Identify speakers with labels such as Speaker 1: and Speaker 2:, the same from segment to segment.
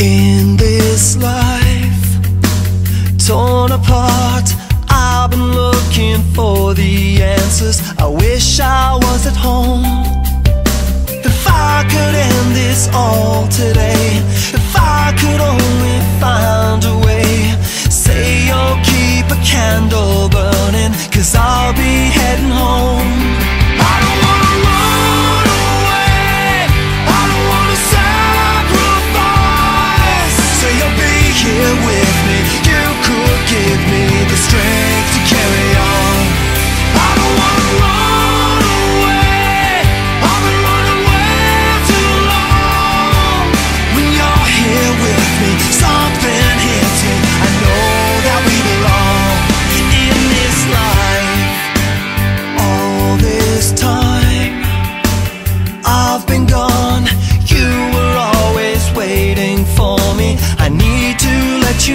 Speaker 1: In this life, torn apart, I've been looking for the answers. I wish I was at home. If I could end this all today.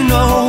Speaker 1: know.